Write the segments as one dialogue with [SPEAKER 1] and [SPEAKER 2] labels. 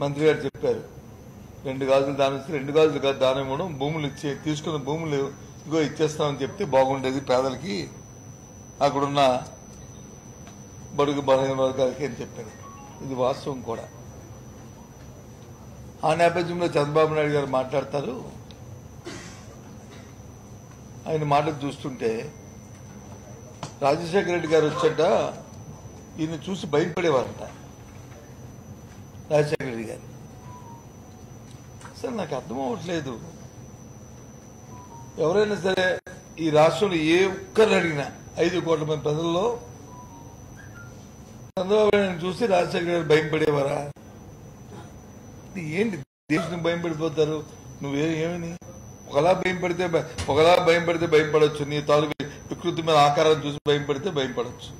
[SPEAKER 1] మంత్రి గారు చెప్పారు. రెండు గాజులు దానం ఇస్తే రెండు గాజులు దానం ఇవ్వడం భూములు ఇచ్చే తీసుకున్న భూములు ఇగో ఇచ్చేస్తామని చెప్తే బాగుండేది పేదలకి. అక్కడున్న బడుగు బలహీన వర్గాలకి అని చెప్పారు. ఇది వాస్తవం కూడా. ఆ నేపథ్యంలో చంద్రబాబు నాయుడు గారు మాట్లాడతారు. ఆయన మాటలు చూస్తుంటే రాజశేఖర రెడ్డి గారు వచ్చాక ఈయన చూసి భయపడేవారంట. రాజశేఖర రెడ్డి గారు. అసలు నాకు అర్థం అవ్వట్లేదు. ఎవరైనా సరే ఈ రాష్ట్రంలో ఏ ఒక్కరిని అడిగినా ఐదు కోట్ల మంది ప్రజల్లో చంద్రబాబు నాయుడు చూసి రాజశేఖర గారు భయపడేవారా? ఏంటి? దేశం భయం పడిపోతారు నువ్వే ఏమని? ఒకలా భయం పడితే ఒకలా భయం పడితే భయం పడవచ్చు నీ తాలూకు మీద ఆకారాన్ని చూసి భయం పడితే భయం పడవచ్చు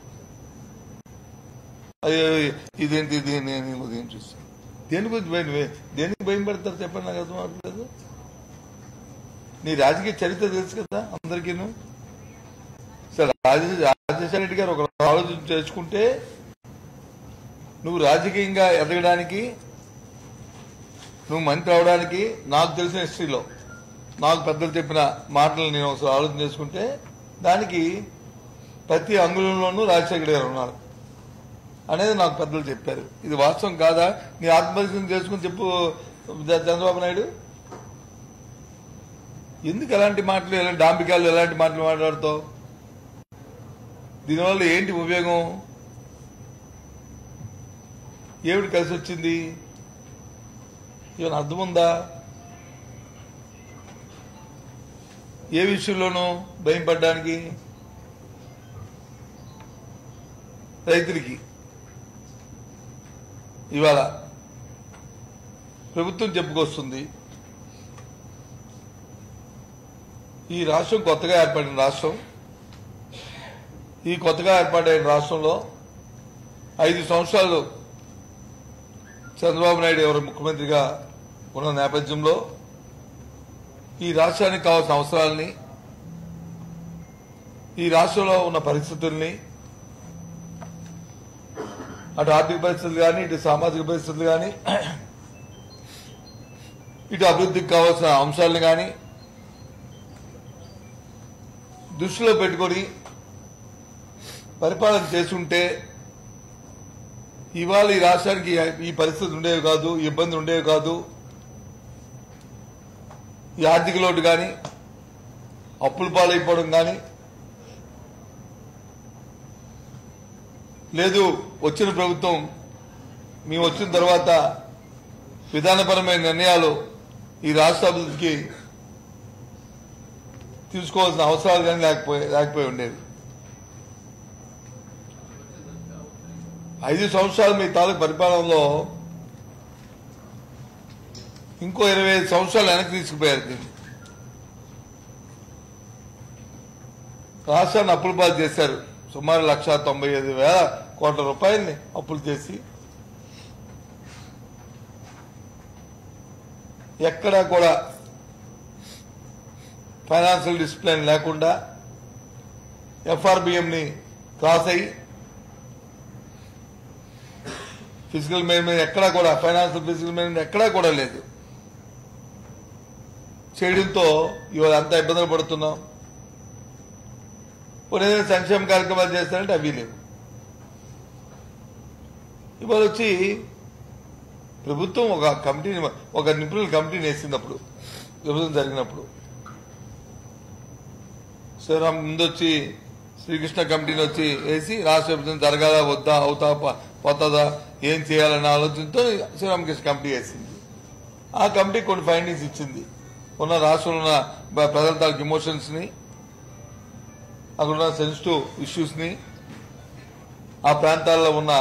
[SPEAKER 1] ఇదేంటి దేని ఉదయం చూస్తాను. దేని గురించి భయం దేనికి భయం పెడతారు చెప్పండి నాకు అర్థం అవ్వట్లేదు. నీ రాజకీయ చరిత్ర తెలుసు కదా అందరికీను? సరే రాజశేఖర రెడ్డి గారు ఒక ఆలోచన చేసుకుంటే నువ్వు రాజకీయంగా ఎదగడానికి నువ్వు మంత్రి అవడానికి నాకు తెలిసిన హిస్టరీలో నాకు పెద్దలు చెప్పిన మాటలు నేను ఒకసారి ఆలోచన చేసుకుంటే దానికి ప్రతి అంగుళంలోనూ రాజశేఖర గారు ఉన్నారు. అనేది నాకు పెద్దలు చెప్పారు. ఇది వాస్తవం కాదా? నీ ఆత్మహత్యం చేసుకుని చెప్పు చంద్రబాబు నాయుడు. ఎందుకు ఎలాంటి మాటలు ఎలాంటి డాంబికాలు ఎలాంటి మాటలు మాట్లాడుతావు? దీనివల్ల ఏంటి ఉపయోగం? ఏమిటి కలిసి వచ్చింది? ఏమైనా అర్థం ఉందా? ఏ విషయంలోనూ భయం పడ్డానికి రైతులకి ఇవాళ ప్రభుత్వం చెప్పుకొస్తుంది ఈ రాష్ట్రం కొత్తగా ఏర్పడిన రాష్ట్రం. ఈ కొత్తగా ఏర్పాటైన రాష్ట్రంలో ఐదు సంవత్సరాలు చంద్రబాబు నాయుడు ఎవరు ముఖ్యమంత్రిగా ఉన్న నేపథ్యంలో ఈ రాష్ట్రానికి కావాల్సిన అవసరాలని ఈ రాష్ట్రంలో ఉన్న పరిస్థితుల్ని అటు ఆర్థిక పరిస్థితులు కానీ ఇటు సామాజిక పరిస్థితులు కానీ ఇటు అభివృద్ధికి కావాల్సిన అంశాలను కానీ దృష్టిలో పెట్టుకొని పరిపాలన చేస్తుంటే ఇవాళ ఈ రాష్ట్రానికి ఈ పరిస్థితులు ఉండేవి కాదు ఇబ్బంది ఇబ్బందులు ఉండేవి కాదు. ఈ ఆర్థిక లోటు కానీ అప్పులు పాలైపోవడం కానీ లేదు. వచ్చిన ప్రభుత్వం మేము వచ్చిన తర్వాత విధానపరమైన నిర్ణయాలు ఈ రాష్ట్ర అభివృద్ధికి తీసుకోవాల్సిన అవసరాలు కానీ లేకపోయి లేకపోయి ఉండేవి. ఐదు సంవత్సరాలు మీ తాలూకు పరిపాలనలో ఇంకో ఇరవై ఐదు సంవత్సరాలు వెనక్కి తీసుకుపోయారు దీన్ని. రాష్ట్రాన్ని అప్పుల పాలు చేశారు. సుమారు లక్ష తొంభై ఐదు వేల కోట్ల రూపాయల్ని అప్పులు చేసి ఎక్కడా కూడా ఫైనాన్షియల్ డిసిప్లిన్ లేకుండా ఎఫ్ఆర్బిఎంని క్రాస్ అయ్యి ఫిజికల్ మేనేజ్మెంట్ ఎక్కడా కూడా ఫైనాన్షియల్ ఫిజికల్ మేనేజ్మెంట్ ఎక్కడా కూడా లేదు. చేయడంతో ఇవాళ అంతా ఇబ్బందులు పడుతున్నాం. కొన్ని ఏదైనా సంక్షేమ కార్యక్రమాలు చేస్తారంటే అవి లేవు. ఇవాళ వచ్చి ప్రభుత్వం ఒక కమిటీని ఒక నిపుణుల కమిటీని వేసింది అప్పుడు విభజన జరిగినప్పుడు. శ్రీరామ్ ముందొచ్చి శ్రీకృష్ణ కమిటీని వచ్చి వేసి రాష్ట్ర విభజన జరగాలా వద్దా అవుతా పోతుందా ఏం చేయాలన్న ఆలోచనతో శ్రీరామకృష్ణ కమిటీ వేసింది. ఆ కమిటీ కొన్ని ఫైండింగ్స్ ఇచ్చింది. ఉన్న రాష్ట్రంలో ఉన్న ప్రజల తాలూకు ఇమోషన్స్ని అక్కడ ఉన్న సెన్సిటివ్ ఇష్యూస్ని ఆ ప్రాంతాల్లో ఉన్న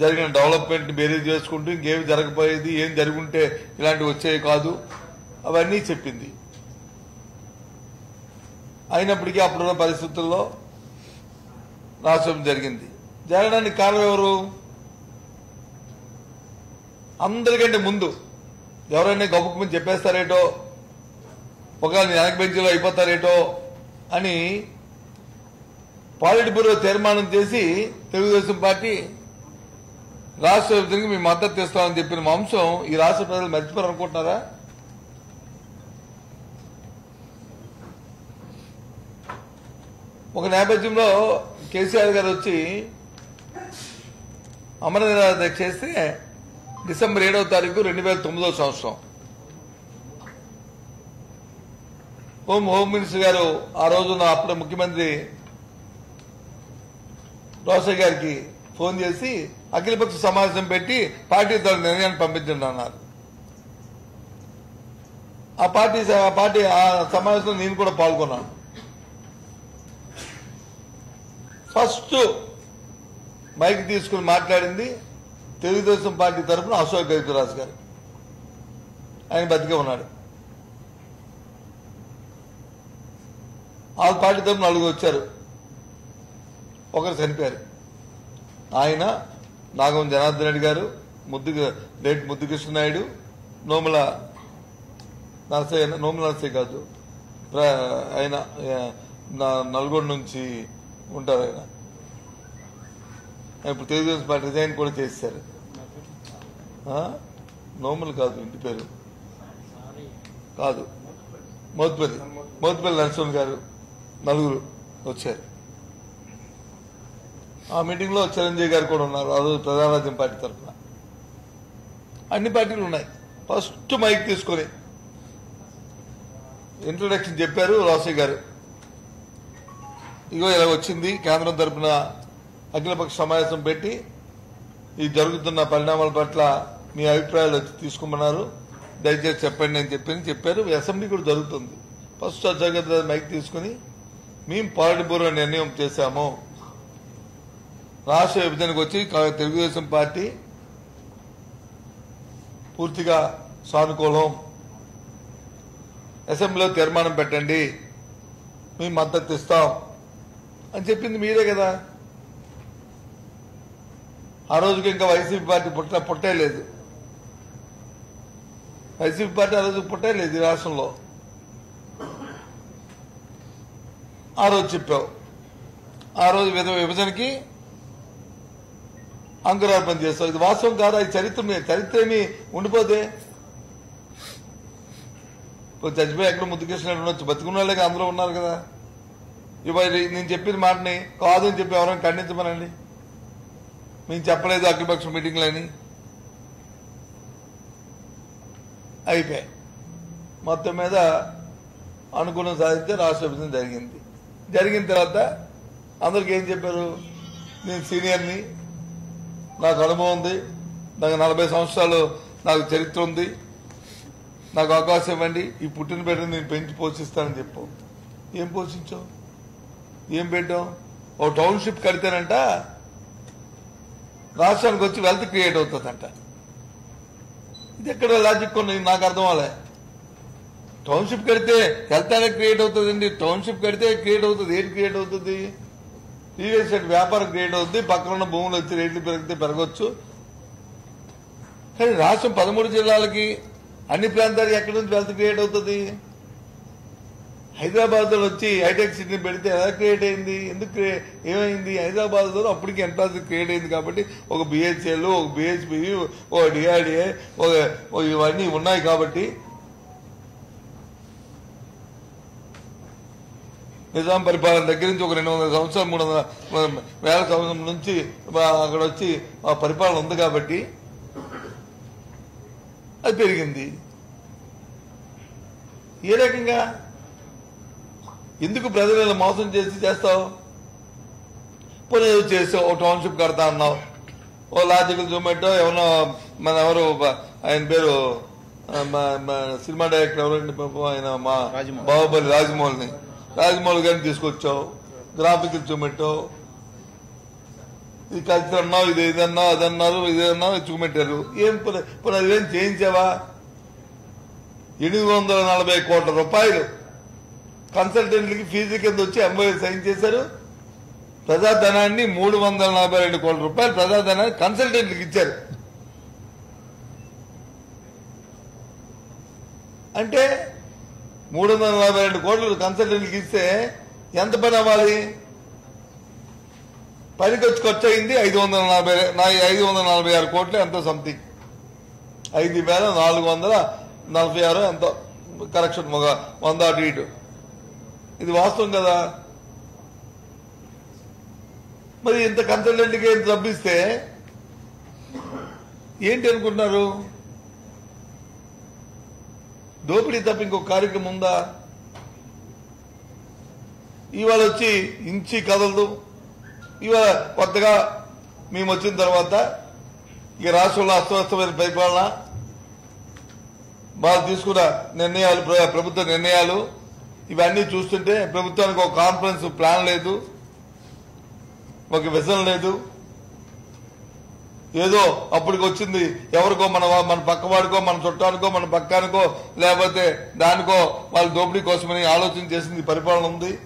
[SPEAKER 1] జరిగిన డెవలప్మెంట్ బేరీజ్ చేసుకుంటూ ఇంకేమి జరగపోయేది ఏం జరుగుంటే ఇలాంటివి వచ్చేవి కాదు. అవన్నీ చెప్పింది. అయినప్పటికీ అప్పుడున్న పరిస్థితుల్లో నాశనం జరిగింది. జరగడానికి కారణం ఎవరు? అందరికంటే ముందు ఎవరైనా గొప్పకుమని చెప్పేస్తారేటో ఒకవేళ వెనక బెంచీలో అయిపోతారేటో అని పాలిట్ బ్యూరో తీర్మానం చేసి తెలుగుదేశం పార్టీ రాష్ట్ర విభజనకి మీ మద్దతు ఇస్తామని చెప్పిన మా అంశం ఈ రాష్ట్ర ప్రజలు మర్చిపోరు అనుకుంటున్నారా? ఒక నేపథ్యంలో కేసీఆర్ గారు వచ్చి అమర దీక్ష చేస్తే డిసెంబర్ ఏడవ తారీఖు రెండు వేల తొమ్మిదో సంవత్సరం. హోమ్ హోమ్ మినిస్టర్ గారు ఆ రోజున అప్పుడు ముఖ్యమంత్రి రోసయ్య గారికి ఫోన్ చేసి అఖిలపక్ష సమావేశం పెట్టి పార్టీ తన నిర్ణయాన్ని పంపించండి అన్నారు. ఆ పార్టీ ఆ పార్టీ ఆ సమావేశంలో నేను కూడా పాల్గొన్నాను. ఫస్ట్ మైక్ తీసుకుని మాట్లాడింది తెలుగుదేశం పార్టీ తరఫున అశోక్ గజరాజు గారు. ఆయన బతికే ఉన్నాడు. ఆ పార్టీ తరఫున నలుగురు వచ్చారు. ఒకరు చనిపోయారు. ఆయన నాగం జనార్దన్ రెడ్డి గారు ముద్దు లేట్ ముద్దుకృష్ణ నాయుడు నోముల నరసయ్య నోముల నరసయ్య కాదు. ఆయన నల్గొండ నుంచి ఉంటారు ఆయన. ఇప్పుడు తెలుగుదేశం పార్టీ రిజైన్ కూడా చేశారు. నోములు కాదు ఇంటి పేరు. కాదు. మోత్పల్లి. మోత్పల్లి నరసింహన్ గారు నలుగురు వచ్చారు. ఆ మీటింగ్లో చిరంజీవి గారు కూడా ఉన్నారు. ఆ రోజు ప్రజారాజ్యం పార్టీ తరఫున. అన్ని పార్టీలు ఉన్నాయి. ఫస్ట్ మైక్ తీసుకొని ఇంట్రొడక్షన్ చెప్పారు రాసయ్య గారు. ఇగో ఇలా వచ్చింది. కేంద్రం తరపున అఖిలపక్ష సమావేశం పెట్టి ఈ జరుగుతున్న పరిణామాల పట్ల మీ అభిప్రాయాలు వచ్చి తీసుకోమన్నారు దయచేసి చెప్పండి అని చెప్పి చెప్పారు. అసెంబ్లీ కూడా జరుగుతుంది. ఫస్ట్ అధ్యక్ష మైక్ తీసుకుని మేము పాలిట్ నిర్ణయం చేశాము. రాష్ట్ర విభజనకు వచ్చి తెలుగుదేశం పార్టీ పూర్తిగా సానుకూలం. అసెంబ్లీలో తీర్మానం పెట్టండి. మేము మద్దతు ఇస్తాం. అని చెప్పింది మీరే కదా. ఆ రోజుకి ఇంకా వైసీపీ పార్టీ పుట్ట పుట్టే లేదు. వైసీపీ పార్టీ ఆ రోజు పుట్టే లేదు ఈ రాష్ట్రంలో. ఆ రోజు చెప్పావు. ఆ రోజు విధ విభజనకి అంకురార్పణ చేస్తాం ఇది వాస్తవం కాదా? ఈ చరిత్ర మీ- చరిత్ర ఏమి ఉండిపోతే? ఇప్పుడు చచ్చిపోయి ఎక్కడ ముద్దుకేసినట్టు ఉండొచ్చు? బతుకున్న వాళ్ళే అందరూ ఉన్నారు కదా. ఇవాళ నేను చెప్పిన మాటని కాదు అని చెప్పి ఎవరైనా ఖండించమనండి. మేము చెప్పలేదు అఖిలపక్ష మీటింగ్లని అయిపోయాయి. మొత్తం మీద అనుకూలం సాధిస్తే రాష్ట్ర విభజన జరిగింది. జరిగిన తర్వాత అందరికి ఏం చెప్పారు? నేను సీనియర్ని నాకు అనుభవం ఉంది. నాకు నలభై సంవత్సరాలు నాకు చరిత్ర ఉంది. నాకు అవకాశం ఇవ్వండి. ఈ పుట్టిన బిడ్డను నేను పెంచి పోషిస్తానని చెప్పు. ఏం పోషించావు? ఏం పెట్టావు? ఓ టౌన్షిప్ కడితేనంట. రాష్ట్రానికి వచ్చి వెల్త్ క్రియేట్ అవుతుందంట. ఇది ఎక్కడ లాజిక్ ఉన్నది. నాకు అర్థం అవ్వలే. టౌన్షిప్ కడితే హెల్త్ అనేది క్రియేట్ అవుతుందండి. టౌన్షిప్ కడితే క్రియేట్ అవుతుంది. ఏది క్రియేట్ అవుతుంది? రియల్ ఎస్టేట్ వ్యాపారం క్రియేట్ అవుతుంది పక్కన ఉన్న భూములు వచ్చి రేట్లు పెరిగితే పెరగవచ్చు కానీ రాష్ట్రం పదమూడు జిల్లాలకి అన్ని ప్రాంతాలకి ఎక్కడి నుంచి వెల్త్ క్రియేట్ అవుతుంది? హైదరాబాద్లో వచ్చి హైటెక్ సిటీ పెడితే ఎలా క్రియేట్ అయింది? ఎందుకు ఏమైంది? హైదరాబాద్లో అప్పటికి ఎంట్రాన్స్ క్రియేట్ అయింది కాబట్టి ఒక బిహెచ్ఎల్ ఒక బిహెచ్పి ఒక డిఆర్డిఏ ఒక ఇవన్నీ ఉన్నాయి కాబట్టి నిజాం పరిపాలన దగ్గర నుంచి ఒక రెండు వందల సంవత్సరాలు మూడు వందల వేల సంవత్సరం నుంచి అక్కడ వచ్చి ఆ పరిపాలన ఉంది కాబట్టి అది పెరిగింది. ఏ రకంగా? ఎందుకు ప్రజలను మోసం చేసి చేస్తావు? పోనీ ఏదో చేసావు ఓ టౌన్షిప్ కడతా అన్నావు ఓ లాజికల్ జొమాటో ఎవరో మన ఎవరు ఆయన పేరు సినిమా డైరెక్టర్ ఎవరండి పాపం ఆయన మా. బాహుబలి రాజమౌళిని. రాజమౌళి గారిని తీసుకొచ్చావు గ్రాఫిక్ చూపెట్టావు. ఇది కలిసి అన్నావు ఇది ఇది అన్నావు అది అన్నారు ఇది అన్నావు చూపెట్టారు. ఏం ఇప్పుడు అదేం చేయించావా? ఎనిమిది వందల నలభై కోట్ల రూపాయలు. కన్సల్టెంట్లకి ఫీజు కింద వచ్చి ఎంఓఏ సైన్ చేశారు. ప్రజాధనాన్ని మూడు వందల నలభై రెండు కోట్ల రూపాయలు ప్రజాధనాన్ని కన్సల్టెంట్లకు ఇచ్చారు. అంటే మూడు వందల నలభై రెండు కోట్లు కన్సల్టెంట్కి ఇస్తే ఎంత పని అవ్వాలి? పనికి వచ్చి ఖర్చు అయింది ఐదు వందల నలభై ఐదు వందల నలభై ఆరు కోట్లు ఎంతో సంథింగ్ ఐదు వేల నాలుగు వందల నలభై ఆరు ఎంతో కరెక్షన్ మొగ వంద అటు ఇటు. ఇది వాస్తవం కదా? మరి ఇంత కన్సల్టెంట్కి ఇంత తప్పిస్తే ఏంటి అనుకుంటున్నారు? దోపిడీ తప్ప ఇంకో కార్యక్రమం ఉందా? ఇవాళ వచ్చి ఇంచి కదలదు. ఇవాళ కొత్తగా మేము వచ్చిన తర్వాత ఇక రాష్ట్రంలో అస్తవ్యస్తమైన పరిపాలన వాళ్ళు తీసుకున్న నిర్ణయాలు ప్రభుత్వ నిర్ణయాలు ఇవన్నీ చూస్తుంటే ప్రభుత్వానికి ఒక కాన్ఫరెన్స్ ప్లాన్ లేదు. ఒక విజన్ లేదు. ఏదో అప్పటికి వచ్చింది. ఎవరికో మన మన పక్కవాడికో మన చుట్టానికో మన పక్కానికో లేకపోతే దానికో వాళ్ళ దోపిడీ కోసమని ఆలోచన చేసింది పరిపాలన ఉంది.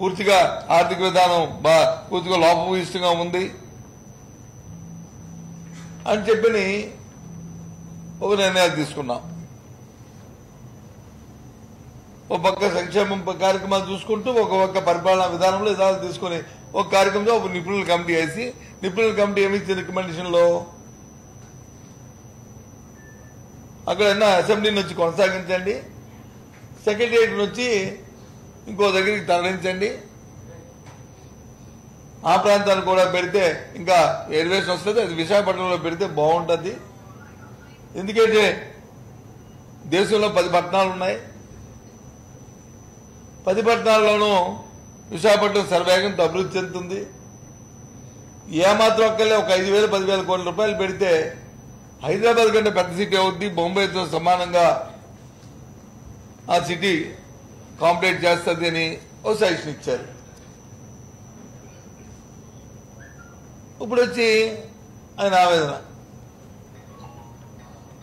[SPEAKER 1] పూర్తిగా ఆర్థిక విధానం పూర్తిగా లోపభూయిష్టంగా ఉంది. అని చెప్పని ఒక నిర్ణయాలు తీసుకున్నాం. ఒక పక్క సంక్షేమం కార్యక్రమాలు చూసుకుంటూ ఒక పక్క పరిపాలనా విధానంలో విధానాలు తీసుకొని ఒక కార్యక్రమంలో ఒక నిపుణుల కమిటీ వేసి నిపుణుల కమిటీ ఏమి ఇచ్చింది రికమెండేషన్లో అక్కడ అసెంబ్లీ నుంచి కొనసాగించండి. సెక్రటరియట్ నుంచి ఇంకో దగ్గరికి తరలించండి. ఆ ప్రాంతాన్ని కూడా పెడితే ఇంకా ఎయిర్వేస్ వస్తుంది అది విశాఖపట్నంలో పెడితే బాగుంటుంది. ఎందుకంటే దేశంలో పది పట్టణాలు ఉన్నాయి. పది పట్టణాల్లోనూ విశాఖపట్నం సర్వేగంతో అభివృద్ధి చెందుతుంది. ఏమాత్రం ఒక్కలే ఒక ఐదు వేలు పదివేల కోట్ల రూపాయలు పెడితే హైదరాబాద్ కంటే పెద్ద సిటీ అవుద్ది బొంబాయితో సమానంగా ఆ సిటీ కాంప్లీట్ చేస్తుంది అని ఓ సజెషన్ ఇచ్చారు. ఇప్పుడు వచ్చి ఆయన ఆవేదన.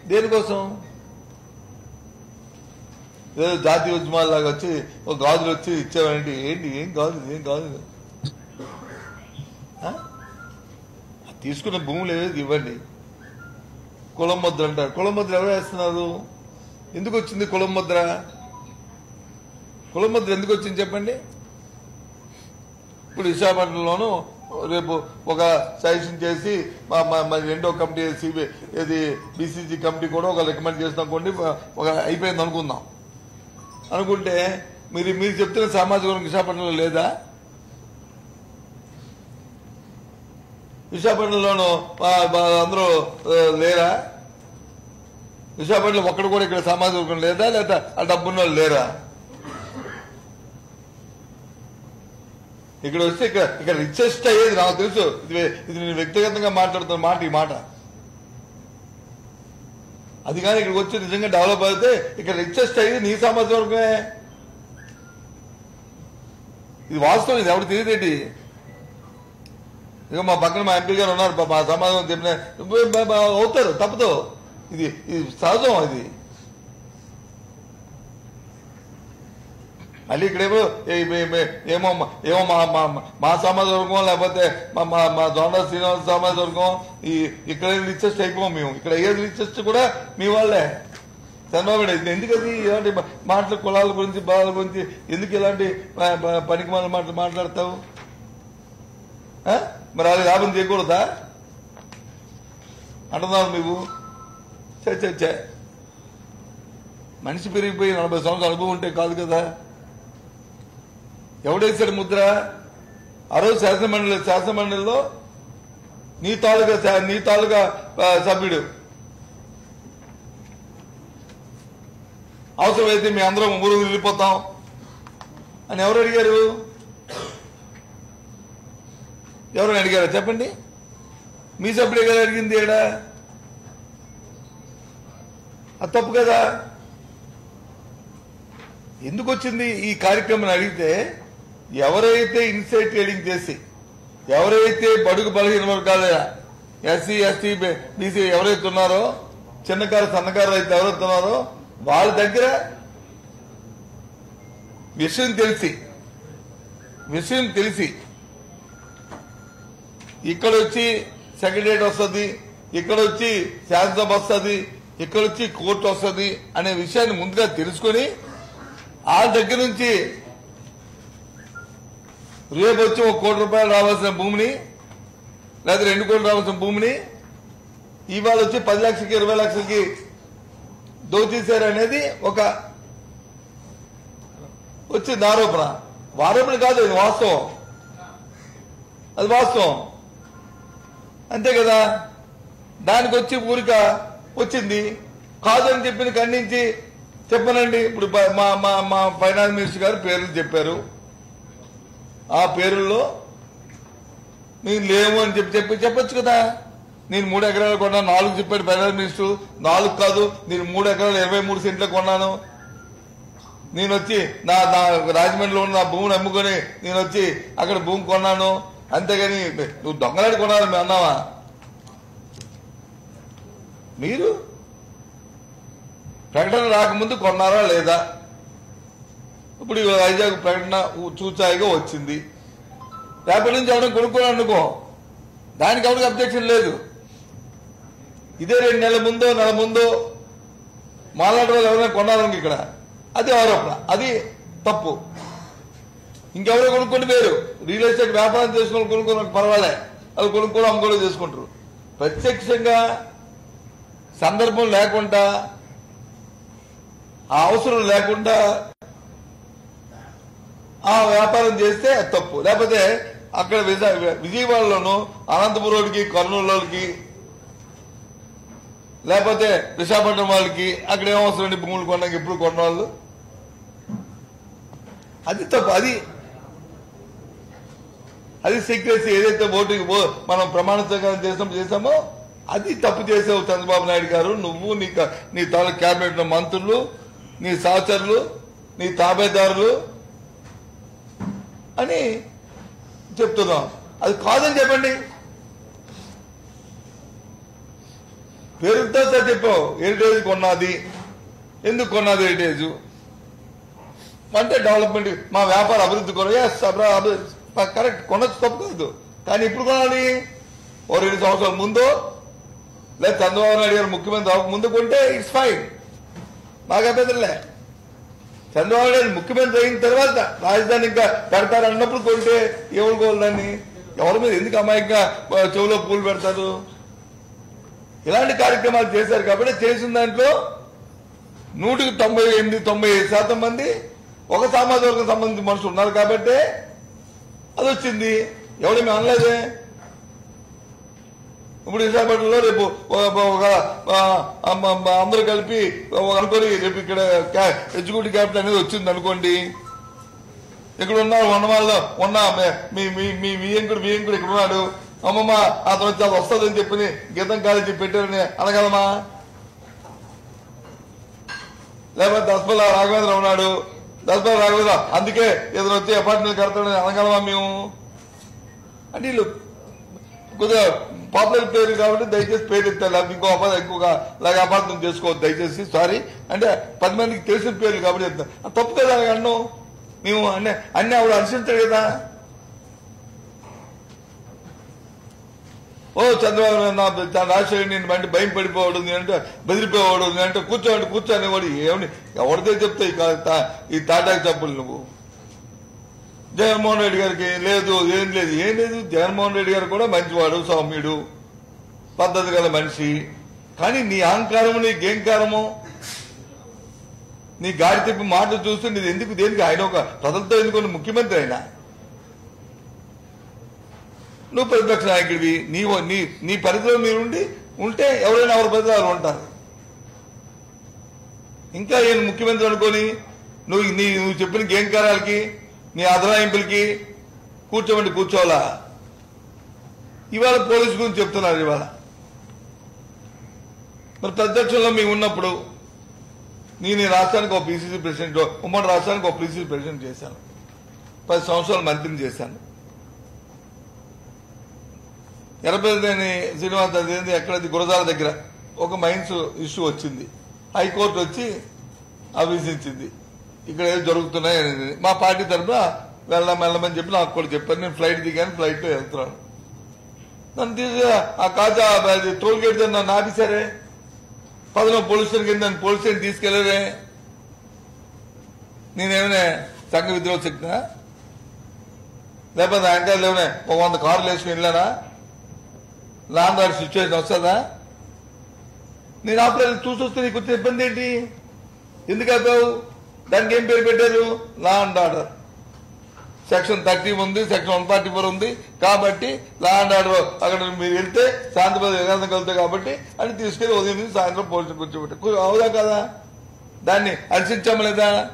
[SPEAKER 1] దేనికోసం? ఏదో జాతీయ ఉద్యమాల్లాగా వచ్చి ఒక గాజులు వచ్చి ఇచ్చామంటే ఏంటి ఏం గాజులు ఏం గాజులు? తీసుకున్న భూములు ఏవేది ఇవ్వండి? కులం ముద్ర అంటారు కులం ముద్ర ఎవరు వేస్తున్నారు? ఎందుకు వచ్చింది కులం ముద్ర? కులం ముద్ర ఎందుకు వచ్చింది చెప్పండి? ఇప్పుడు విశాఖపట్నంలోనూ రేపు ఒక సజెషన్ చేసి మా మా- రెండో కమిటీ సిబి ఇది బీసీసీ కమిటీ కూడా ఒక రికమెండ్ చేస్తాం కొన్ని ఒక అయిపోయింది అనుకుందాం. అనుకుంటే మీరు మీరు చెప్తున్న సామాజిక వర్గం విశాఖపట్నంలో లేదా? విశాఖపట్నంలోనూ అందరూ లేరా? విశాఖపట్నంలో ఒక్కడు కూడా ఇక్కడ సామాజిక వర్గం లేదా? లేదా ఆ డబ్బున్న వాళ్ళు లేరా? ఇక్కడ వస్తే ఇక్కడ ఇక్కడ రిచెస్ట్ అయ్యేది నాకు తెలుసు. ఇది ఇది నేను వ్యక్తిగతంగా మాట్లాడుతున్న మాట ఈ మాట. అది కానీ ఇక్కడికి వచ్చి నిజంగా డెవలప్ అయితే ఇక్కడ రిచెస్ట్ అయ్యేది నీ సామాజిక వర్గమే. ఇది వాస్తవం ఇది ఎవరు తెలియదేంటి ఇక మా పక్కన మా ఎంపీ గారు ఉన్నారు మా సమాజం చెప్పిన అవుతారు తప్పదు ఇది ఇది సహజం ఇది. మళ్ళీ ఇక్కడేమో ఏ- ఏమో ఏమో మా మా- మా సమాజ వర్గం లేకపోతే మా మా మా దొండ శ్రీనివాస సమాజ వర్గం ఈ ఇక్కడ రిచెస్ట్ అయిపోం మేము. ఇక్కడ ఏది రిచెస్ట్ కూడా మీ వాళ్ళే. చంద్రబాబు నాయుడు ఇది ఎందుకు అది ఇలాంటి మాటలు కులాల గురించి బాధల గురించి ఎందుకు ఇలాంటి పనికి మాటలు మాట్లాడతావు? ఆ? మరి అది లాభం చేయకూడదా? అంటున్నావు నువ్వు. చే చే మనిషి పెరిగిపోయి నలభై సంవత్సరాల అనుభవం ఉంటే కాదు కదా. ఎవడేశాడు ముద్ర? ఆ రోజు శాసనమండలి శాసనమండలిలో నీ తాలూకా నీ తాలూకా సభ్యుడు. అవసరమైతే మీ అందరం ఊరు వెళ్ళిపోతాం అని ఎవరు అడిగారు? ఎవరైనా అడిగారా? చెప్పండి. మీ సభ్యుడే కదా అడిగింది ఏడా అది తప్పు కదా. ఎందుకు వచ్చింది ఈ కార్యక్రమం అడిగితే ఎవరైతే ఇన్సైడ్ ట్రేడింగ్ చేసి ఎవరైతే బడుగు బలహీన వర్గాల ఎస్సీ ఎస్టీ బీసీ ఎవరైతే ఉన్నారో చిన్నకారు సన్నకారు అయితే ఎవరైతే ఉన్నారో వాళ్ళ దగ్గర విషయం తెలిసి విషయం తెలిసి ఇక్కడ వచ్చి సెక్రటరియట్ వస్తుంది ఇక్కడ వచ్చి శాసనసభ వస్తుంది ఇక్కడ వచ్చి కోర్టు వస్తుంది అనే విషయాన్ని ముందుగా తెలుసుకొని వాళ్ళ దగ్గర నుంచి రేపు వచ్చి ఒక కోటి రూపాయలు రావాల్సిన భూమిని లేదా రెండు కోట్లు రావాల్సిన భూమిని ఇవాళ వచ్చి పది లక్షలకి ఇరవై లక్షలకి దోచేశారు అనేది ఒక వచ్చింది ఆరోపణ. ఆరోపణ కాదు ఇది వాస్తవం. అది వాస్తవం. అంతే కదా? దానికి వచ్చి ఊరిక వచ్చింది. కాదని చెప్పింది ఖండించి చెప్పనండి. ఇప్పుడు మా మా మా ఫైనాన్స్ మినిస్టర్ గారు పేర్లు చెప్పారు. ఆ పేరుల్లో నేను లేవు అని చెప్పి చెప్పి చెప్పొచ్చు కదా. నేను మూడు ఎకరాలు కొన్నాను నాలుగు చెప్పాడు ఫైనాన్స్ మినిస్టర్. నాలుగు కాదు నేను మూడు ఎకరాలు ఇరవై మూడు సెంట్లు కొన్నాను. నేను వచ్చి నా నా రాజమండ్రిలో ఉన్న నా భూమిని అమ్ముకొని నేను వచ్చి అక్కడ భూమి కొన్నాను. అంతేగాని నువ్వు దొంగలాడి కొనాలి మేము అన్నావా? మీరు? ప్రకటన రాకముందు కొన్నారా లేదా? ఇప్పుడు వైజాగ్ ప్రకటన చూచాయిగా వచ్చింది. రేపటి నుంచి ఎవరైనా కొనుక్కోని అనుకో దానికి ఎవరికి అబ్జెక్షన్ లేదు. ఇదే రెండు నెలల ముందో నెల ముందో మాలాంటి వాళ్ళు ఎవరైనా కొన్నారనుకో ఇక్కడ అది ఆరోపణ. అది తప్పు. ఇంకెవరో కొనుక్కొని వేరు. రియల్ ఎస్టేట్ వ్యాపారం చేసుకుని కొనుక్కోవడం పర్వాలే. అది కొనుక్కోవడం అమ్ముకోవడం చేసుకుంటారు. ప్రత్యక్షంగా సందర్భం లేకుండా ఆ అవసరం లేకుండా ఆ వ్యాపారం చేస్తే తప్పు. లేకపోతే అక్కడ విజయవాడలోనూ విజయవాడలోను అనంతపురంకి కర్నూలుకి లేకపోతే విశాఖపట్నం వాళ్ళకి అక్కడ ఏం అవసరం అండి? భూములు కొన్నాక ఎప్పుడు కొన్న వాళ్ళు అది తప్పు. అది అది సీక్రెసీ ఏదైతే ఓటుకి పో- మనం ప్రమాణ స్వీకారం చేసాం చేసామో అది తప్పు చేసావు చంద్రబాబు నాయుడు గారు. నువ్వు నీ నీ తాలూకు క్యాబినెట్ మంత్రులు నీ సహచరులు నీ తాబేదారులు అని చెప్తున్నాం. అది కాదని చెప్పండి. పేరుతో సార్ చెప్పావు హెరిటేజ్ కొన్నది. ఎందుకు కొన్నది హెరిటేజ్ అంటే డెవలప్మెంట్ మా వ్యాపార అభివృద్ధి కొరకు. ఎస్ కరెక్ట్ కొనొచ్చు తప్పు కాదు. కానీ ఇప్పుడు కొనాలి? ఓ రెండు సంవత్సరాల ముందు? లేదా చంద్రబాబు నాయుడు గారు ముఖ్యమంత్రి అవ్వక ముందు కొంటే ఇట్స్ ఫైన్. బాగా పెద్దలే చంద్రబాబు నాయుడు ముఖ్యమంత్రి అయిన తర్వాత రాజధాని ఇంకా పెడతారు అన్నప్పుడు కొంటే ఎవరు కోల్దాన్ని ఎవరి మీద ఎందుకు అమాయకంగా చెవులో పూలు పెడతారు? ఇలాంటి కార్యక్రమాలు చేశారు కాబట్టి చేసిన దాంట్లో నూటికి తొంభై ఎనిమిది తొంభై ఐదు శాతం మంది ఒక సామాజిక వర్గం సంబంధించిన మనుషులు ఉన్నారు కాబట్టి అది వచ్చింది ఎవడు మేము అనలేదే? ఇప్పుడు విశాఖపట్నంలో రేపు ఒక అందరు అందరూ కలిపి ఒక అనుకొని రేపు ఇక్కడ ఎగ్జిక్యూటివ్ క్యాపిటల్ అనేది వచ్చింది అనుకోండి. ఇక్కడ ఉన్న ఉన్న వాళ్ళు ఉన్న మీ మీ మీ వియంకుడు వియంకుడు ఇక్కడ ఉన్నాడు అమ్మమ్మ అతను వచ్చి అది వస్తుందని చెప్పి గీతం కాలేజీ పెట్టారని అనగలమా? లేకపోతే దసపల్ల రాఘవేంద్ర ఉన్నాడు. దసపల్ల రాఘవేంద్ర అందుకే ఏదైనా వచ్చి అపార్ట్మెంట్ కడతాడని అనగలమా మేము? అంటే వీళ్ళు కొద్దిగా పాపులర్ పేరు కాబట్టి దయచేసి పేరు ఎత్తారు. ఇంకో అపా ఇంకొక లాగా అపార్థం చేసుకోవద్దు. దయచేసి సారీ అంటే పది మందికి తెలిసిన పేర్లు కాబట్టి చెప్తాను తప్పు కదా అలాగ అన్నం? మేము అన్నీ అన్నీ ఆవిడ అనుసరించాడు కదా. ఓ చంద్రబాబు నా నా రాజశేఖర్ నేను బండి భయం పడిపోవడం అంటే బెదిరిపోవడం అంటే కూర్చోండి కూర్చోనేవాడు ఏమని? ఎవరిదే చెప్తాయి ఈ తాటాకు తా- ఈ చెప్పులు నువ్వు? జగన్మోహన్ రెడ్డి గారికి లేదు ఏం లేదు ఏం లేదు. జగన్మోహన్ రెడ్డి గారు కూడా మంచివాడు సౌమ్యుడు పద్ధతి గల మనిషి. కానీ నీ అహంకారము నీ గేంకారము నీ గాడి తిప్పి మాట చూస్తే నీది ఎందుకు దేనికి ఆయన ఒక ప్రజలతో ఎందుకు ముఖ్యమంత్రి అయినా నువ్వు ప్రతిపక్ష నాయకుడివి నీ నీ నీ పరిధిలో మీరుండి ఉంటే ఎవరైనా ఎవరి పరిధిలో వాళ్ళు ఉంటారు. ఇంకా ఈయన ముఖ్యమంత్రి అనుకొని నువ్వు నీ నువ్వు చెప్పిన గేంకారాలకి నీ అదనాయింపులకి కూర్చోమండి కూర్చోవాలా? ఇవాళ పోలీసు గురించి చెప్తున్నారు ఇవాళ. మరి ప్రత్యక్షంలో మేము ఉన్నప్పుడు నేను ఈ రాష్ట్రానికి ఒక పీసీసీ ప్రెసిడెంట్ ఉమ్మడి రాష్ట్రానికి ఒక పీసీసీ ప్రెసిడెంట్ చేశాను. పది సంవత్సరాలు మంత్రిని చేశాను. ఎర్రపల్లిని శ్రీనివాస్ అదేంది ఎక్కడది గురజాల దగ్గర ఒక మైన్స్ ఇష్యూ వచ్చింది. హైకోర్టు వచ్చి అభ్యసించింది ఇక్కడ ఏదో జరుగుతున్నాయి అనేది. మా పార్టీ తరఫున వెళ్దాం వెళ్ళమని చెప్పి నాకు కూడా చెప్పారు. నేను ఫ్లైట్ దిగాను ఫ్లైట్లో వెళ్తున్నాను. నన్ను తీసి ఆ కాజా టోల్ గేట్ దగ్గర నన్ను ఆపేశారే. పదనో పోలీస్ స్టేషన్ కింద నన్ను పోలీస్ స్టేషన్ తీసుకెళ్ళరే. నేనేమైనా సంఘ విద్రోహ శక్తినా లేకపోతే ఆయన ఏమైనా ఒక వంద కార్లు వేసుకుని వెళ్ళానా? లాండ్ ఆర్డర్ సిచ్యువేషన్ వస్తుందా? నేను ఆపలేదు చూసొస్తే నీకు వచ్చిన ఇబ్బంది ఏంటి? ఎందుకు ఆపావు? దానికి ఏం పేరు పెట్టారు? Law and order section thirty ఉంది సెక్షన్ వన్ ఫార్టీ ఫోర్ ఉంది. కాబట్టి లా అండ్ ఆర్డర్ అక్కడ మీరు వెళ్తే శాంతిపద ప్రదేశం కలుగుతాయి కాబట్టి అని తీసుకెళ్ళి ఉదయం నుంచి సాయంత్రం పోలీసులు కూర్చోబెట్టారు అవుదా కదా? దాన్ని హర్షించాము లేదా?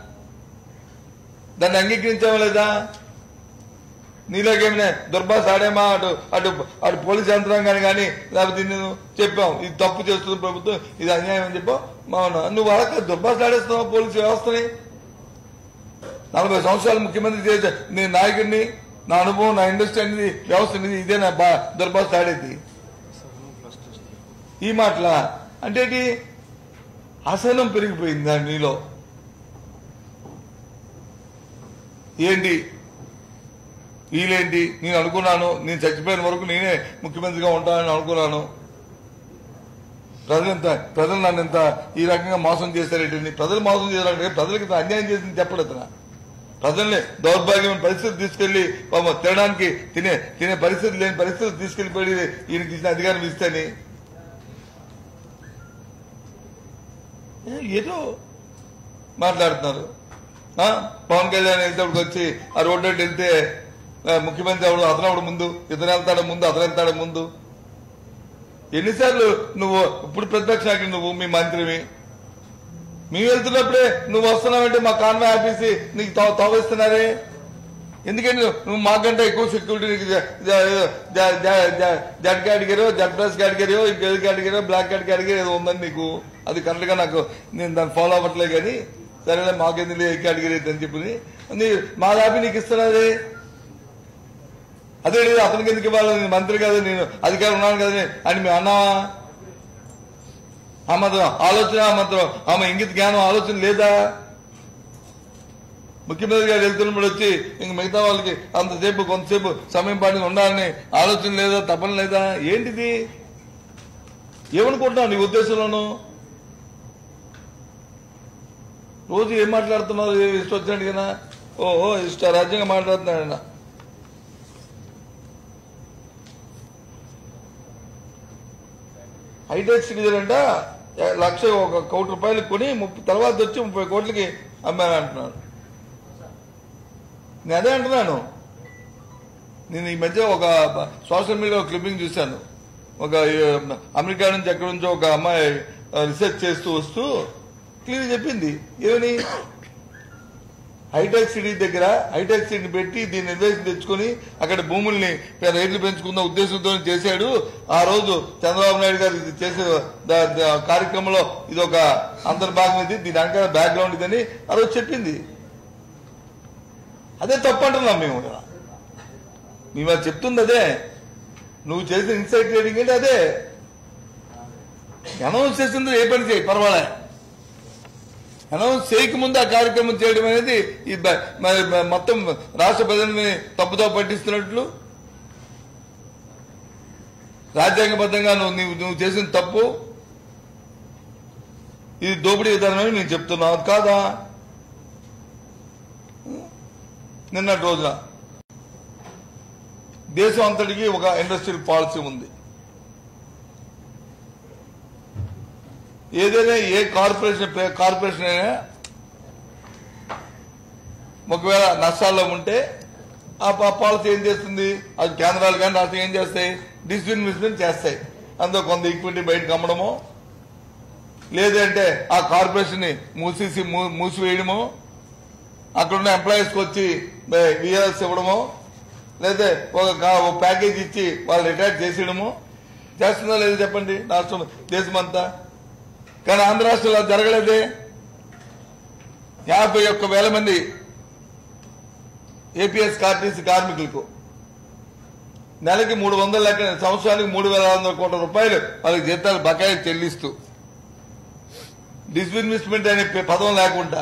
[SPEAKER 1] దాన్ని అంగీకరించాము లేదా? నీలోకేమైనా? దుర్భాష ఆడేమా? అటు అటు అటు పోలీస్ యంత్రాంగాన్ని కానీ లేకపోతే నేను చెప్పాం ఇది తప్పు చేస్తుంది ప్రభుత్వం ఇది అన్యాయం అని చెప్పావు. మౌనం. నువ్వు వాళ్ళకి దుర్భాష ఆడేస్తున్నావు పోలీసు వ్యవస్థని? నలభై సంవత్సరాలు ముఖ్యమంత్రి చేసే నేను నాయకుడిని నా అనుభవం నా ఇండస్ట్రీ అనేది వ్యవస్థ అనేది ఇదే నా బా దుర్భాష ఆడేది. ఈ మాటల అంటే ఏంటి? అసహనం పెరిగిపోయింది దాని నీలో. ఏంటి? వీలేంటి? నేను అనుకున్నాను. నేను చచ్చిపోయిన వరకు నేనే ముఖ్యమంత్రిగా ఉంటానని అనుకున్నాను. ప్రజలు ఎంత? ప్రజలు నన్ను ఎంత ఈ రకంగా మోసం చేశారేంటి ప్రజలు మోసం చేశారంటే ప్రజలకి అన్యాయం చేసింది చెప్పడు అతను. ప్రజల్ని దౌర్భాగ్యమైన పరిస్థితి తీసుకెళ్ళి తినడానికి తినే తినే పరిస్థితి లేని పరిస్థితి తీసుకెళ్ళిపోయి ఈయనకి ఇచ్చిన అధికారం ఇస్తేని. ఏదో మాట్లాడుతున్నారు. పవన్ కళ్యాణ్ వెళ్తేప్పుడు వచ్చి ఆ రోడ్డు వెళ్తే ముఖ్యమంత్రి ఎవడు? అతను ఎవడు ముందు? ఇతను వెళ్తాడు ముందు అతను వెళ్తాడు ముందు. ఎన్నిసార్లు నువ్వు ఇప్పుడు ప్రతిపక్ష నువ్వు మీ మంత్రివి? మేము వెళ్తున్నప్పుడే నువ్వు వస్తున్నావంటే మా కాన్వాయ్ ఆఫీసి నీకు తో- ఎందుకంటే నువ్వు మాకంటే ఎక్కువ సెక్యూరిటీ నీకు Z category Z plus category ఇంకేది కేటగిరీ బ్లాక్ కేటగిరీ ఏదో ఉందని నీకు. అది కరెక్ట్గా నాకు నేను దాన్ని ఫాలో అవ్వట్లేదు కానీ సరేలే మాకెందుకు ఏ కేటగిరీ అని చెప్పి నీ- మా లాభి నీకు ఇస్తున్నది అదే అతనికి ఎందుకు ఇవ్వాలి? నేను మంత్రి కదా నేను అధికారం ఉన్నాను కదా అని మేము అన్నావా ఆ మాత్రం ఆలోచన ఆ మాత్రం ఆమె ఇంగిత జ్ఞానం ఆలోచన లేదా? ముఖ్యమంత్రి గారు వెళ్తున్నప్పుడు వచ్చి ఇంక మిగతా వాళ్ళకి అంతసేపు కొంతసేపు సమయం పాటు ఉండాలని ఆలోచన లేదా తపన లేదా? ఏంటిది? ఏమనుకుంటున్నావు నీ ఉద్దేశంలోను? రోజు ఏం మాట్లాడుతున్నావు? ఇష్టం వచ్చినట్టుగా ఓహో ఇష్ట రాజ్యంగా మాట్లాడుతున్నాడు హైటెక్ సిటిజన్ అంట లక్ష ఒక కోటి రూపాయలు కొని ముప్పై తర్వాత వచ్చి ముప్పై కోట్లకి అమ్మాను అంటున్నాను. నేను అదే అంటున్నాను. నేను ఈ మధ్య ఒక సోషల్ మీడియా క్లిప్పింగ్ చూశాను. ఒక అమెరికా నుంచి ఎక్కడి నుంచో ఒక అమ్మాయి రీసెర్చ్ చేస్తూ వస్తూ క్లియర్ చెప్పింది. ఏమని? హైటెక్ సిటీ దగ్గర హైటెక్ సిటీని పెట్టి దీన్ని నిర్దేశం తెచ్చుకొని అక్కడ భూముల్ని రేట్లు పెంచుకున్న ఉద్దేశంతో చేశాడు. ఆ రోజు చంద్రబాబు నాయుడు గారు ఇది చేసే కార్యక్రమంలో ఇది ఒక అంతర్భాగం ఇది. దీని వెనకాల బ్యాక్గ్రౌండ్ ఇదని ఆ రోజు చెప్పింది. అదే తప్పు అంటున్నాం మేము. మేము అది చెప్తుంది అదే. నువ్వు చేసిన ఇన్సైట్ ట్రేడింగ్ అంటే అదే? అనౌన్స్ చేసింది ఏ పని చేయి పర్వాలే. అనౌన్స్ చేయకముందు ఆ కార్యక్రమం చేయడం అనేది ఈ మొత్తం రాష్ట్ర ప్రజలని తప్పుతో పట్టిస్తున్నట్లు? రాజ్యాంగబద్ధంగా నువ్వు నువ్వు నువ్వు చేసిన తప్పు? ఇది దోపిడీ విధానం అని నేను చెప్తున్నావు అది కాదా? నిన్నటి రోజున దేశం అంతటికి ఒక ఇండస్ట్రియల్ పాలసీ ఉంది. ఏదైనా ఏ కార్పొరేషన్ కార్పొరేషన్ అయినా ఒకవేళ నష్టాల్లో ఉంటే ఆ పాలసీ ఏం చేస్తుంది? అది కేంద్రాలు కానీ రాష్ట్రం ఏం చేస్తాయి? డిస్ఇన్వెస్ట్మెంట్ చేస్తాయి. అందులో కొంత ఈక్విటీ బయటకు అమ్మడము లేదంటే ఆ కార్పొరేషన్ని మూసేసి మూ- అక్కడున్న ఎంప్లాయీస్కి వచ్చి విఆర్ఎస్ ఇవ్వడము లేదా ఒక ఒక ప్యాకేజ్ ఇచ్చి వాళ్ళు రిటైర్ చేసేయడము చేస్తుందా లేదు చెప్పండి. రాష్ట్రం దేశమంతా. కానీ ఆంధ్ర రాష్ట్రంలో జరగలేదే. యాభై ఒక్క వేల మంది ఏపీఎస్ కార్టీసీ కార్మికులకు నెలకి మూడు వందల లెక్క సంవత్సరానికి మూడు వేల ఆరు వందల కోట్ల రూపాయలు వాళ్ళకి జీతాలు బకాయి చెల్లిస్తూ డిస్ఇన్వెస్ట్మెంట్ అనే పదం లేకుండా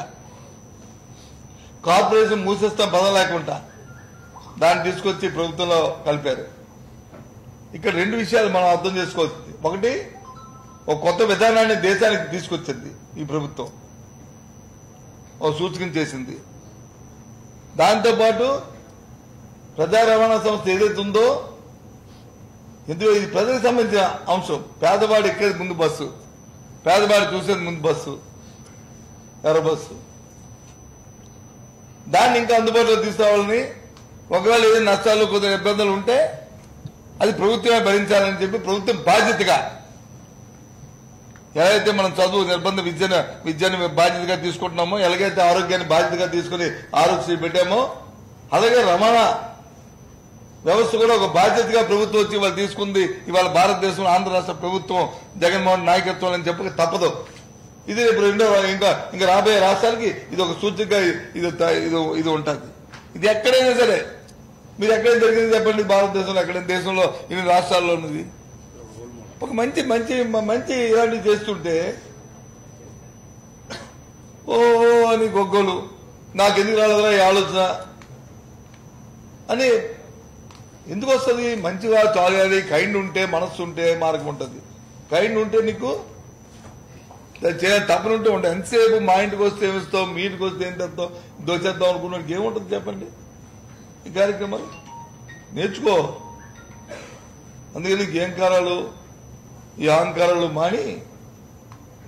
[SPEAKER 1] కార్పొరేషన్ మూసేస్తాం పదం లేకుండా దాన్ని తీసుకొచ్చి ప్రభుత్వంలో కలిపారు. ఇక్కడ రెండు విషయాలు మనం అర్థం చేసుకోవచ్చు ఒకటి ఒక కొత్త విధానాన్ని దేశానికి తీసుకొచ్చింది ఈ ప్రభుత్వం. ఓ సూచన చేసింది. దాంతోపాటు ప్రజా రవాణా సంస్థ ఏదైతే ఉందో ఎందుకు ఇది ప్రజలకు సంబంధించిన అంశం. పేదవాడు ఎక్కేది ముందు బస్సు. పేదవాడు చూసేది ముందు బస్సు. ఎర్ర బస్సు. దాన్ని ఇంకా అందుబాటులో తీసుకురావాలని ఒకవేళ ఏదైనా నష్టాలు కొద్దిగా ఇబ్బందులు ఉంటే అది ప్రభుత్వమే భరించాలని చెప్పి ప్రభుత్వం బాధ్యతగా ఎలాగైతే మనం చదువు నిర్బంధ విద్యను విద్యను బాధ్యతగా తీసుకుంటున్నామో ఎలాగైతే ఆరోగ్యాన్ని బాధ్యతగా తీసుకుని ఆరోగ్య పెట్టామో అలాగే రవాణా వ్యవస్థ కూడా ఒక బాధ్యతగా ప్రభుత్వం వచ్చి ఇవాళ తీసుకుంది. ఇవాళ భారతదేశంలో ఆంధ్ర రాష్ట్ర ప్రభుత్వం జగన్మోహన్ నాయకత్వం అని చెప్పక తప్పదు. ఇది ఇప్పుడు రెండో ఇంకా ఇంకా రాబోయే రాష్ట్రాలకి ఇది ఒక సూచిక ఇది ఇది ఇది ఉంటుంది. ఇది ఎక్కడైనా సరే మీరు ఎక్కడైనా జరిగింది చెప్పండి భారతదేశంలో ఎక్కడైనా దేశంలో ఇన్ని రాష్ట్రాల్లో ఉన్నది. ఒక మంచి మంచి మంచి ఇలాంటివి చేస్తుంటే ఓ అని గొగ్గలు నాకు ఎందుకు రాలేదురా ఈ ఆలోచన అని ఎందుకు వస్తుంది మంచిగా తాగాలి కైండ్ ఉంటే మనస్సు ఉంటే మార్గం ఉంటుంది. కైండ్ ఉంటే నీకు దాన్ని తప్పని ఉంటే ఉంటాయి ఎంతసేపు మా ఇంటికి వస్తే ఏమిస్తాం మీ ఇంటికి వస్తే ఏం తెస్తాం దోచేద్దాం అనుకున్నాడు ఏముంటుంది చెప్పండి? ఈ కార్యక్రమాలు నేర్చుకో. అందుకని ఏం కారాలు? ఈ అహంకారాలు మాని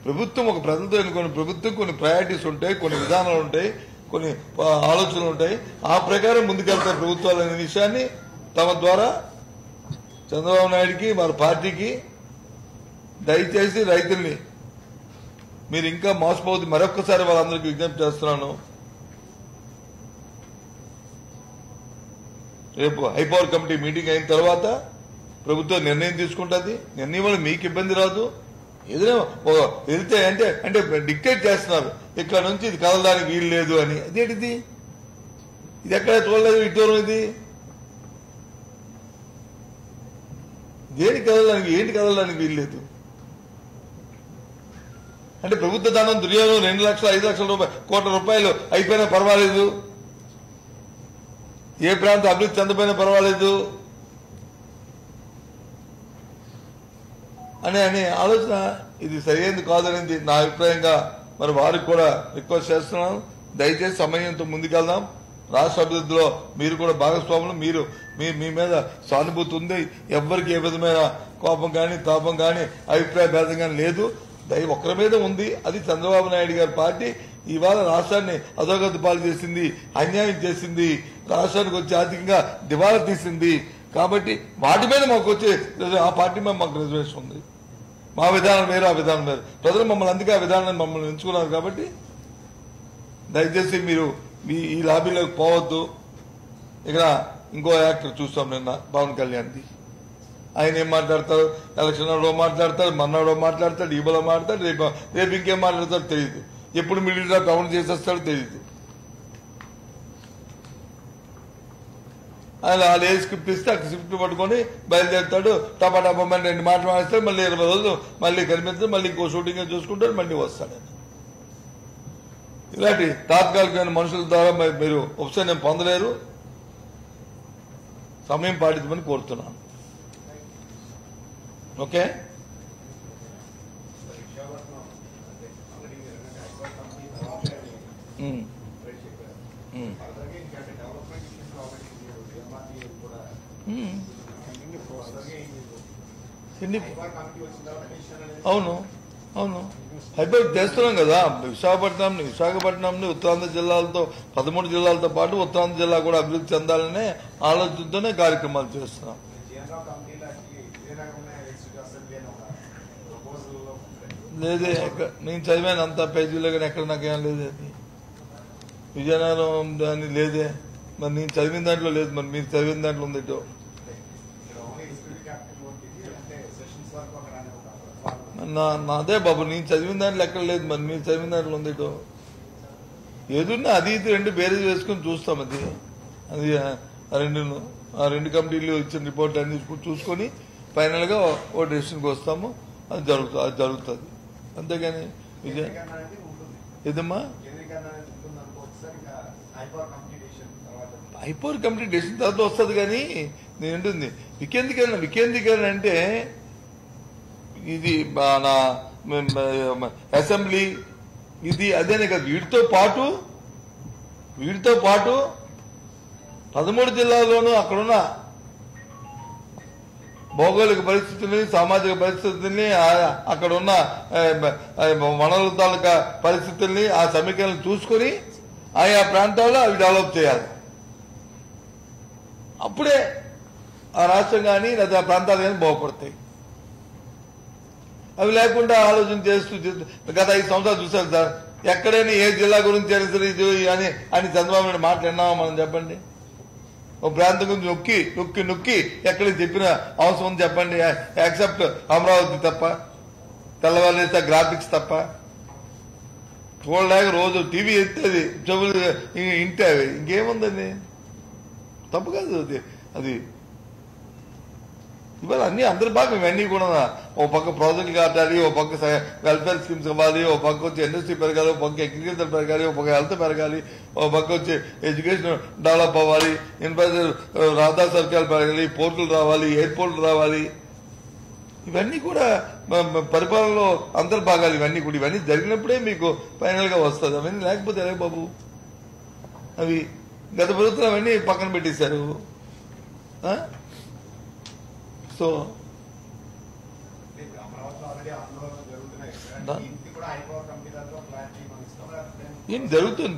[SPEAKER 1] ప్రభుత్వం ఒక ప్రజలతో కొన్ని ప్రభుత్వం కొన్ని ప్రయారిటీస్ ఉంటాయి కొన్ని విధానాలు ఉంటాయి కొన్ని ఆలోచనలు ఉంటాయి. ఆ ప్రకారం ముందుకెళ్తారు ప్రభుత్వాలు అనే విషయాన్ని తమ ద్వారా చంద్రబాబు నాయుడికి వారి పార్టీకి దయచేసి రైతుల్ని మీరు ఇంకా మోసపోవద్దు. మరొక్కసారి వాళ్ళందరికీ విజ్ఞప్తి చేస్తున్నాను. రేపు హైపవర్ కమిటీ మీటింగ్ అయిన తర్వాత ప్రభుత్వం నిర్ణయం తీసుకుంటుంది. నిర్ణయం వల్ల మీకు ఇబ్బంది రాదు. ఏదైనా ఓ వెళ్తే అంటే అంటే డిక్టేట్ చేస్తున్నారు. ఇక్కడ నుంచి ఇది కదలడానికి వీలు లేదు అని. అదేంటిది? ఇది ఎక్కడ చూడలేదు ఇటు ఇది? దేనికి కదలడానికి ఏంటి కదలడానికి వీలు లేదు? అంటే ప్రభుత్వ దానం దుర్యోగం రెండు లక్షలు ఐదు లక్షల రూపాయలు కోట్ల రూపాయలు అయిపోయినా పర్వాలేదు. ఏ ప్రాంతం అభివృద్ధి చెందపోయినా పర్వాలేదు. అనే అనే ఆలోచన ఇది సరైనది కాదనేది నా అభిప్రాయంగా మరి వారికి కూడా రిక్వెస్ట్ చేస్తున్నాను దయచేసి సమయంతో ముందుకెళ్దాం. రాష్ట్ర అభివృద్ధిలో మీరు కూడా భాగస్వాములు మీరు మీ మీ మీద సానుభూతి ఉంది. ఎవరికి ఏ విధమైన కోపం కానీ తాపం కానీ అభిప్రాయ భేదం కానీ లేదు. దయ ఒక్కరి మీద ఉంది. అది చంద్రబాబు నాయుడు గారి పార్టీ. ఇవాళ రాష్ట్రాన్ని అధోగతి పాలు చేసింది అన్యాయం చేసింది రాష్ట్రానికి వచ్చి ఆర్థికంగా దివాలా తీసింది. కాబట్టి వాటి మీద మాకు వచ్చే ఆ పార్టీ మీద మాకు రిజర్వేషన్ ఉంది. మా విధానం వేరు ఆ విధానం వేరు. ప్రజలు మమ్మల్ని అందుకే ఆ విధానాన్ని మమ్మల్ని ఎంచుకున్నారు కాబట్టి దయచేసి మీరు మీ ఈ లాబీలోకి పోవద్దు. ఇక్కడ ఇంకో యాక్టర్ చూస్తాం నిన్న పవన్ కళ్యాణ్ది. ఆయన ఏం మాట్లాడతారు? ఎలక్షన్ నాడో మాట్లాడతారు మన్నాడో మాట్లాడతాడు ఈబలో మాట్లాడతాడు రేపు రేపు ఇంకేం మాట్లాడతాడు తెలియదు ఎప్పుడు మిడిల్ కౌంట్ చేసేస్తాడో తెలియదు ఆయన వాళ్ళు ఏ స్క్రిప్ట్ ఇస్తే ఆ స్క్రిప్ట్ పట్టుకొని బయలుదేరుతాడు. టపా టపమని రెండు మాటలు మాట్లాడతాడు మళ్ళీ ఇరవై రోజులు మళ్ళీ కనిపిస్తాడు మళ్ళీ ఇంకో షూటింగ్ చూసుకుంటాడు మళ్ళీ వస్తాడు. ఇలాంటి తాత్కాలికమైన మనుషుల ద్వారా మరి ఉపశమనం పొందలేరు. సమయం పాటించమని కోరుతున్నాను. ఓకే. ఉమ్. అవును అవును. హైబ్రిడ్ చేస్తున్నాం కదా విశాఖపట్నం విశాఖపట్నం ఉత్తరాంధ్ర జిల్లాలతో పదమూడు జిల్లాలతో పాటు ఉత్తరాంధ్ర జిల్లా కూడా అభివృద్ధి చెందాలనే ఆలోచనతోనే కార్యక్రమాలు చేస్తున్నాం. లేదే నేను చదివాను అంత పేజీలో కానీ ఎక్కడ నాకేం లేదు. అది విజయనగరం దాన్ని లేదే. మరి నేను చదివిన దాంట్లో లేదు మరి మీరు చదివిన దాంట్లో ఉంది ఇటు
[SPEAKER 2] ఇక్కడ ఓన్లీ హిస్టరీ క్యాపిటల్ ఉంటుంది అంటే సెషన్స్ వరకు అక్కడ అనే ఒక ప్రతిపాదన.
[SPEAKER 1] నా నాదే బాబు నేను చదివిన దాంట్లో ఎక్కడ లేదు మరి మీరు చదివిన దాంట్లో ఉంది ఇటు. ఏదున్నా అది ఇది రెండు బేరీ వేసుకొని చూస్తాం అది. అది ఆ- రెండు ఆ రెండు కమిటీలు ఇచ్చిన రిపోర్ట్ అన్ని చూసుకొని ఫైనల్గా ఓ డెసిషన్కి వస్తాము. అది జరుగుతుంది అది జరుగుతుంది. అంతేగాని విజయ ఏదమ్మా?
[SPEAKER 2] హైపవర్
[SPEAKER 1] కమిటీ డెసిషన్ తర్వాత వస్తుంది. కానీ నేను ఉంటుంది వికేంద్రీకరణ వికేంద్రీకరణ అంటే ఇది మన అసెంబ్లీ. ఇది అదేనే కదా వీటితో పాటు వీటితో పాటు పదమూడు జిల్లాల్లోనూ అక్కడున్న భౌగోళిక పరిస్థితుల్ని సామాజిక పరిస్థితుల్ని అక్కడున్న వనరుల తాలూకా పరిస్థితుల్ని ఆ సమీకరణ చూసుకొని ఆయా ప్రాంతాల్లో అవి డెవలప్ చేయాలి. అప్పుడే ఆ రాష్ట్రం కానీ లేదా ఆ ప్రాంతాలు కానీ బాగుపడతాయి. అవి లేకుండా ఆలోచన చేస్తూ గత ఐదు సంవత్సరాలు చూశారు సార్. ఎక్కడైనా ఏ జిల్లా గురించి అయినా సరే ఇది అని అని చంద్రబాబు నాయుడు మాట్లాడినామా మనం చెప్పండి? ఒక ప్రాంతం గురించి నొక్కి నొక్కి నొక్కి ఎక్కడ చెప్పిన అవసరం ఉంది చెప్పండి. యాక్సెప్ట్ అమరావతి తప్ప తెల్లవారు గ్రాఫిక్స్ తప్ప. చూడలేక రోజు టీవీ ఎత్తేది చెవులు ఇంటే అవి. ఇంకేముందండి? తప్పు కాదు అది. అది ఇవాళ అన్ని అందరి భాగం ఇవన్నీ కూడా ఓ పక్క ప్రాజెక్టులు కట్టాలి ఓ పక్క స- వెల్ఫేర్ స్కీమ్స్ ఇవ్వాలి ఓ పక్క వచ్చి ఇండస్ట్రీ పెరగాలి ఓ పక్క అగ్రికల్చర్ పెరగాలి ఓ పక్క హెల్త్ పెరగాలి ఓ పక్క వచ్చి ఎడ్యుకేషన్ డెవలప్ అవ్వాలి ఇన్ఫ్రాస్ట్రక్చర్ రహదార సౌకర్యాలు పెరగాలి పోర్టులు రావాలి ఎయిర్పోర్ట్లు రావాలి. ఇవన్నీ కూడా పరిపాలనలో మ- పరిపాలనలో అంతర్భాగాలు ఇవన్నీ కూడా. ఇవన్నీ జరిగినప్పుడే మీకు ఫైనల్గా వస్తుంది. అవన్నీ లేకపోతే బాబు? అవి గత ప్రభుత్వం అవన్నీ పక్కన పెట్టేశారు. ఆ? సో ఏం జరుగుతుంది?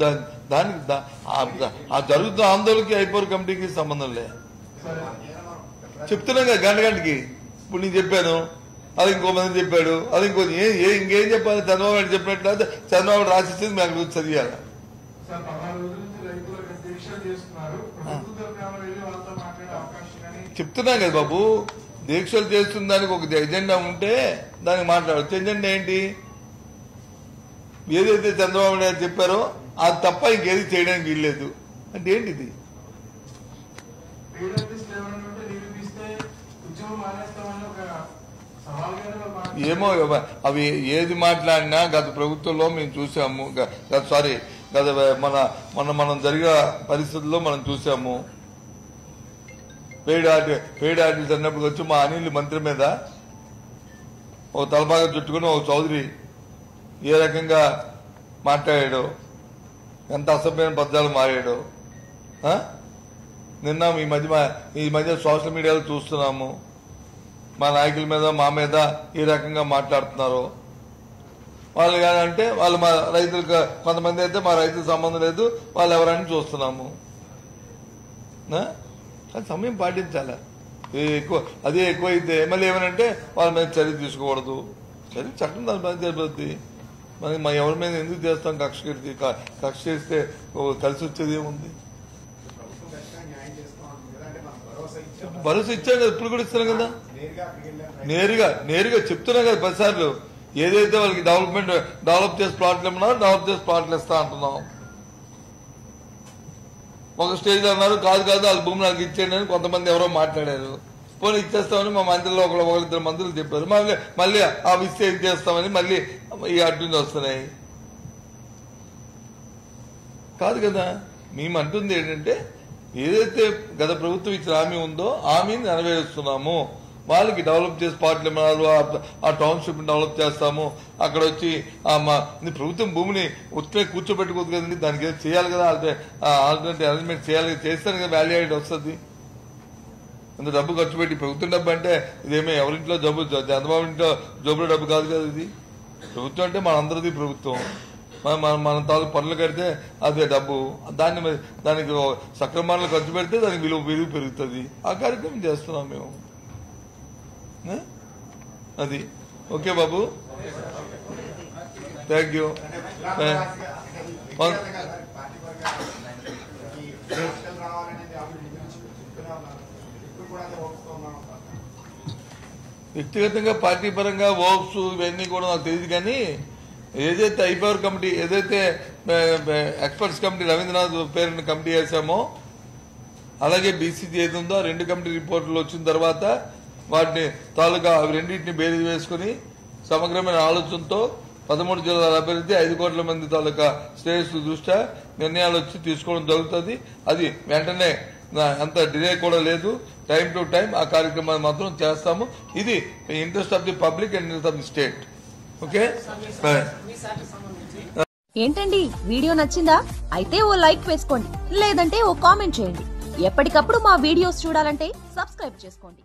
[SPEAKER 1] దానికి ఆ- జరుగుతున్న ఆందోళనకి ఐపవర్ కమిటీకి సంబంధం లే. చెప్తున్నాం కదా గంట గంటకి. ఇప్పుడు నేను చెప్పాను అది ఇంకో మంది చెప్పాడు అది ఇంకో ఏ ఇంకేం చెప్పాలి? చంద్రబాబు నాయుడు చెప్పినట్లు అయితే చంద్రబాబు రాసిచ్చింది మేము
[SPEAKER 3] కానీ
[SPEAKER 1] చెప్తున్నాం కదా బాబు దీక్షలు చేస్తున్న దానికి ఒక ఎజెండా ఉంటే దానికి మాట్లాడచ్చు ఎజెండా ఏంటి? ఏదైతే చంద్రబాబు నాయుడు చెప్పారో అది తప్ప ఇంకేది చేయడానికి వీల్లేదు. అంటే ఏంటిది? ఏమో అవి ఏది మాట్లాడినా గత ప్రభుత్వంలో మేము చూసాము. గత సారీ గత మన మన మనం జరిగిన పరిస్థితుల్లో మనం చూసాము. పెయిడ్ ఆర్టి పెయిడ్ ఆర్టిస్ట్ అన్నప్పుడు వచ్చి మా అనిల్ మంత్రి మీద ఓ తలపాగా చుట్టుకుని ఓ చౌదరి ఏ రకంగా మాట్లాడాడు ఎంత అసభ్యమైన పద్యాలు మారాడు నిన్న ఈ మధ్య మా- ఈ మధ్య సోషల్ మీడియాలో చూస్తున్నాము. మా నాయకుల మీద మా మీద ఈ రకంగా మాట్లాడుతున్నారు. వాళ్ళు కాదంటే వాళ్ళు మా రైతులకు కొంతమంది అయితే మా రైతులకు సంబంధం లేదు వాళ్ళు ఎవరని చూస్తున్నాము. కానీ సమయం పాటించాలి. ఏ ఎక్కువ అదే ఎక్కువ అయితే ఏమనంటే వాళ్ళ మీద చర్య తీసుకోకూడదు. చర్య చట్టం దాని మీద జరుగుతుంది మరి మా ఎవరి మీద ఎందుకు చేస్తాం కక్ష క- కక్ష చేస్తే ఓ కలిసి వచ్చేది ఏముంది?
[SPEAKER 2] కదా భరోసా ఇచ్చాం
[SPEAKER 1] కదా ఇప్పుడు కూడా ఇస్తున్నాం కదా?
[SPEAKER 2] నేరుగా
[SPEAKER 1] నేరుగా చెప్తున్నాం కదా పదిసార్లు ఏదైతే వాళ్ళకి డెవలప్మెంట్ డెవలప్ చేసి ప్లాట్లు ఇమ్మన్నారో డెవలప్ చేసి ప్లాట్లు ఇస్తా అంటున్నాం. ఒక స్టేజ్ అన్నారు కాదు కాదు వాళ్ళ భూమి నాకు ఇచ్చేయండి అని కొంతమంది ఎవరో మాట్లాడారు. పోనీ ఇచ్చేస్తామని మా మంత్రిలో ఒకళ్ళు ఒకరిద్దరు మంత్రులు చెప్పారు. మళ్ళీ మళ్ళీ ఆ ఇస్తే ఇచ్చేస్తామని మళ్ళీ ఈ అటు వస్తున్నాయి. కాదు కదా మేము అంటుంది ఏంటంటే ఏదైతే గత ప్రభుత్వం ఇచ్చిన హామీ ఉందో హామీని నెరవేరుస్తున్నాము. వాళ్ళకి డెవలప్ చేసి పార్టీలు ఇవ్వడాలు, ఆ- టౌన్షిప్ డెవలప్ చేస్తాము. అక్కడ వచ్చి ప్రభుత్వం భూమిని ఉత్తే కూర్చోబెట్టుకోదు కదండి దానికి ఏదో చేయాలి కదా ఆల్టర్నేటివ్ అరేంజ్మెంట్ చేయాలి చేస్తేనే కదా వాల్యూ యాడ్ వస్తుంది. అంత డబ్బు ఖర్చు పెట్టి ప్రభుత్వం డబ్బు అంటే ఇదేమో ఎవరింట్లో జబ్బు చంద్రబాబు ఇంట్లో జబ్బులో డబ్బు కాదు కదా ఇది. ప్రభుత్వం అంటే మనందరిది ప్రభుత్వం. మన మన తాలూ పనులు కడితే అదే డబ్బు. దాన్ని మరి దానికి సక్రమాలను ఖర్చు పెడితే దానికి విలువ విలువ పెరుగుతుంది. ఆ కార్యక్రమం చేస్తున్నాం మేము. అది. ఓకే బాబు. థ్యాంక్ యూ వ్యక్తిగతంగా పార్టీ పరంగా ఓప్స్ ఇవన్నీ కూడా నాకు తెలియదు కానీ ఏదైతే ఐపవర్ కమిటీ ఏదైతే ఎక్స్పర్ట్స్ కమిటీ రవీంద్రనాథ్ పేరుని కమిటీ వేసామో అలాగే బీసీజీ ఏది ఉందో రెండు కమిటీ రిపోర్టులు వచ్చిన తర్వాత వాటిని తాలూకా అవి రెండింటిని బేరీ వేసుకుని సమగ్రమైన ఆలోచనతో పదమూడు జిల్లాల అభివృద్ధి ఐదు కోట్ల మంది తాలూకా శ్రేయస్సు దృష్ట్యా నిర్ణయాలు వచ్చి తీసుకోవడం జరుగుతుంది. అది వెంటనే అంత డిలే కూడా లేదు. టైం టు టైం ఆ కార్యక్రమాన్ని మాత్రం చేస్తాము. ఇది interest of the public and interest of the state okay
[SPEAKER 4] ఏంటండి? వీడియో నచ్చిందా? అయితే ఓ లైక్ వేసుకోండి. లేదంటే ఓ కామెంట్ చేయండి. ఎప్పటికప్పుడు మా వీడియోస్ చూడాలంటే సబ్స్క్రైబ్ చేసుకోండి.